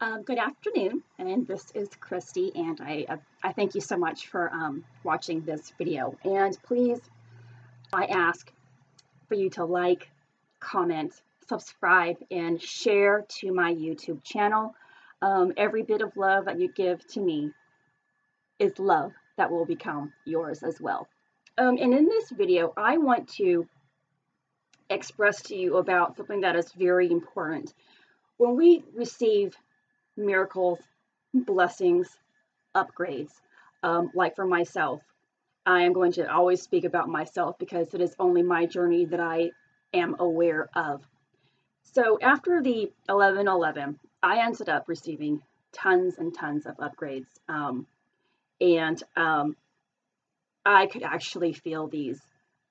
Um, good afternoon, and this is Christy, and I, uh, I thank you so much for um, watching this video. And please, I ask for you to like, comment, subscribe, and share to my YouTube channel. Um, every bit of love that you give to me is love that will become yours as well. Um, and in this video, I want to express to you about something that is very important. When we receive miracles, blessings, upgrades, um, like for myself, I am going to always speak about myself because it is only my journey that I am aware of. So after the 1111, I ended up receiving tons and tons of upgrades. Um, and um, I could actually feel these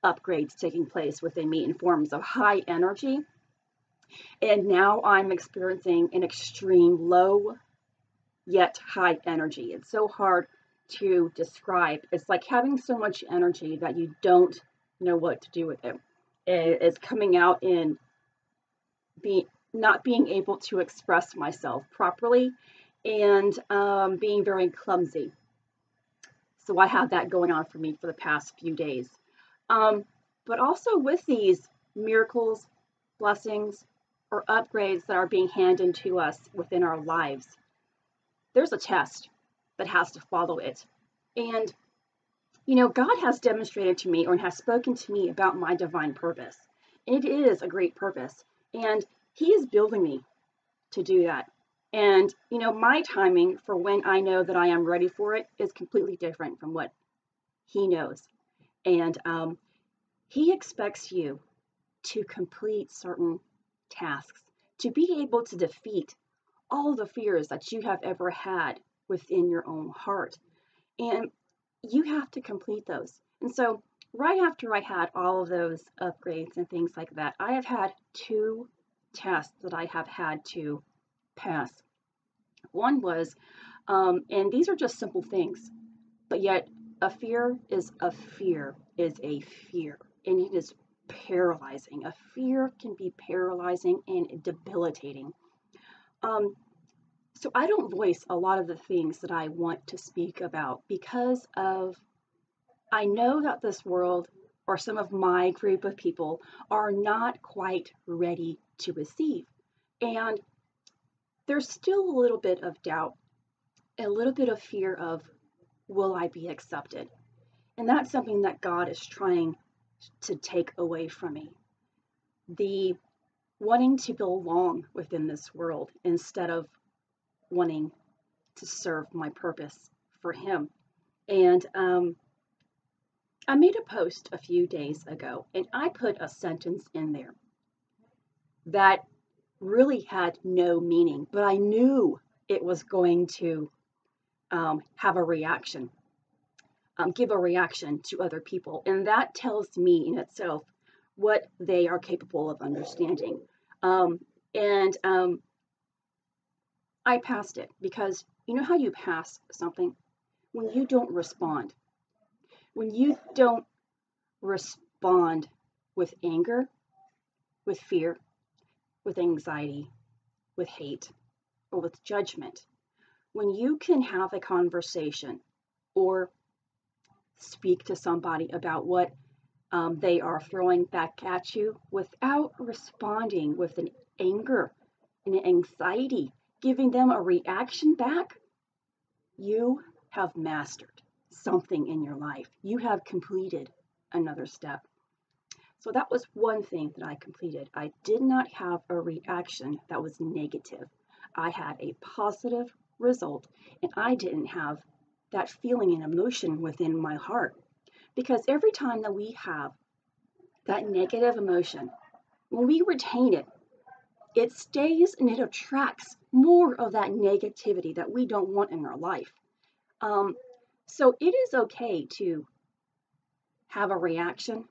upgrades taking place within me in forms of high energy. And now I'm experiencing an extreme low yet high energy. It's so hard to describe. It's like having so much energy that you don't know what to do with it. It's coming out in being not being able to express myself properly and um, being very clumsy. So I have that going on for me for the past few days. Um, but also with these miracles, blessings, or upgrades that are being handed to us within our lives, there's a test that has to follow it. And, you know, God has demonstrated to me or has spoken to me about my divine purpose. It is a great purpose. And He is building me to do that. And, you know, my timing for when I know that I am ready for it is completely different from what He knows. And um, He expects you to complete certain tasks, to be able to defeat all the fears that you have ever had within your own heart. And you have to complete those. And so, right after I had all of those upgrades and things like that, I have had two tests that I have had to pass. One was, um, and these are just simple things, but yet a fear is a fear is a fear, and it is paralyzing. A fear can be paralyzing and debilitating. Um, so I don't voice a lot of the things that I want to speak about because of I know that this world or some of my group of people are not quite ready to receive. And there's still a little bit of doubt, a little bit of fear of will I be accepted? And that's something that God is trying to take away from me. The wanting to belong within this world instead of wanting to serve my purpose for Him. And um, I made a post a few days ago and I put a sentence in there that really had no meaning, but I knew it was going to um, have a reaction, um, give a reaction to other people. And that tells me in itself what they are capable of understanding. Um, and um, I passed it because you know how you pass something? When you don't respond. When you don't respond with anger, with fear, with anxiety, with hate, or with judgment. When you can have a conversation or speak to somebody about what um, they are throwing back at you without responding with an anger and an anxiety giving them a reaction back, you have mastered something in your life. You have completed another step. So that was one thing that I completed. I did not have a reaction that was negative. I had a positive result and I didn't have that feeling and emotion within my heart. Because every time that we have that negative emotion, when we retain it, it stays and it attracts more of that negativity that we don't want in our life. Um, so it is okay to have a reaction,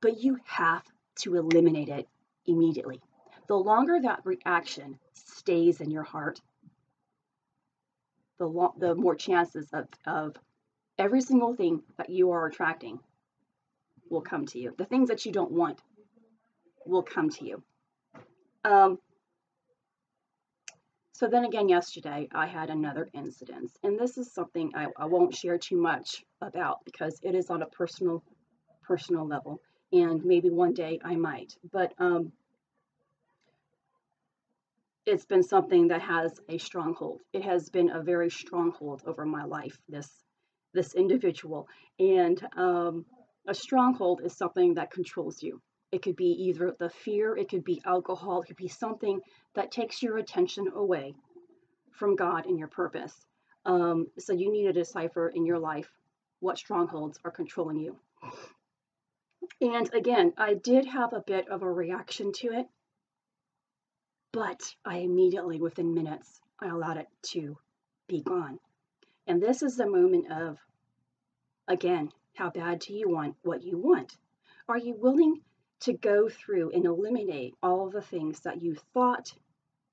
but you have to eliminate it immediately. The longer that reaction stays in your heart, the, lo- the more chances of, of every single thing that you are attracting will come to you. The things that you don't want will come to you. Um, So then again, yesterday I had another incident, and this is something I, I won't share too much about because it is on a personal, personal level, and maybe one day I might. But um, it's been something that has a stronghold. It has been a very stronghold over my life. This this individual, and um, a stronghold is something that controls you. It could be either the fear, it could be alcohol, it could be something that takes your attention away from God and your purpose. Um, so you need to decipher in your life what strongholds are controlling you. And again, I did have a bit of a reaction to it, but I immediately, within minutes, I allowed it to be gone. And this is the moment of, again, how bad do you want what you want? Are you willing to go through and eliminate all the things that you thought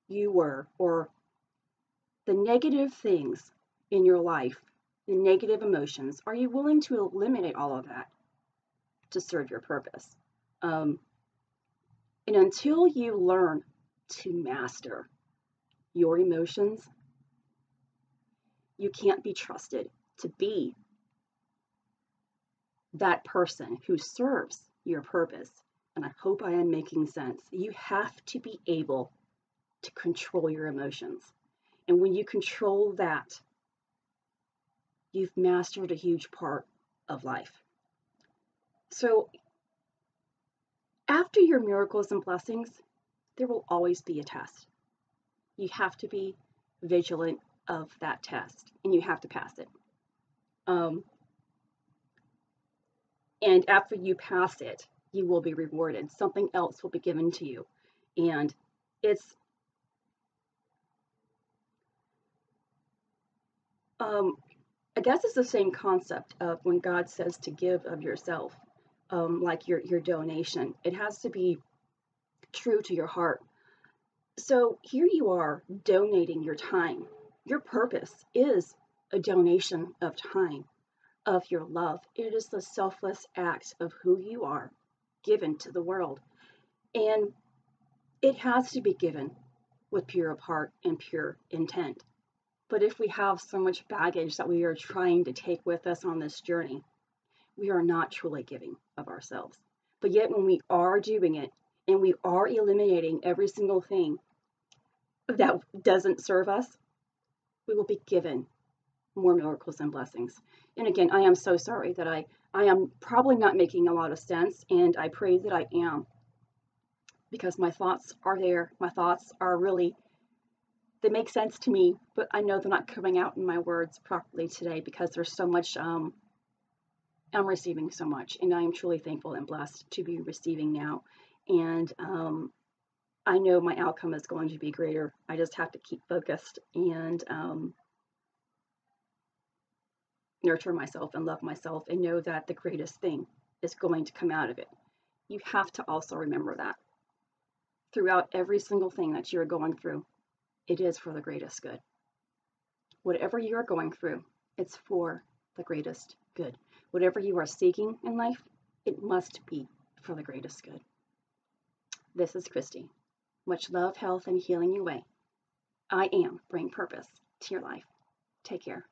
you were or the negative things in your life, the negative emotions, are you willing to eliminate all of that to serve your purpose? Um, and until you learn to master your emotions, you can't be trusted to be that person who serves your purpose and I hope I am making sense, you have to be able to control your emotions. And when you control that, you've mastered a huge part of life. So, after your miracles and blessings, there will always be a test. You have to be vigilant of that test and you have to pass it. Um, and after you pass it, you will be rewarded. Something else will be given to you. And it's um, I guess it's the same concept of when God says to give of yourself, um, like your, your donation. It has to be true to your heart. So here you are donating your time. Your purpose is a donation of time, of your love. It is the selfless act of who you are given to the world. And it has to be given with pure of heart and pure intent. But if we have so much baggage that we are trying to take with us on this journey, we are not truly giving of ourselves. But yet, when we are doing it and we are eliminating every single thing that doesn't serve us, we will be given more miracles and blessings. And again, I am so sorry that I I am probably not making a lot of sense, and I pray that I am because my thoughts are there. My thoughts are really, they make sense to me, but I know they're not coming out in my words properly today because there's so much, um, I'm receiving so much, and I am truly thankful and blessed to be receiving now. And um, I know my outcome is going to be greater. I just have to keep focused and um, nurture myself and love myself and know that the greatest thing is going to come out of it. You have to also remember that throughout every single thing that you're going through, it is for the greatest good. Whatever you're going through, it's for the greatest good. Whatever you are seeking in life, it must be for the greatest good. This is Christy. Much love, health, and healing your way. I am bring purpose to your life. Take care.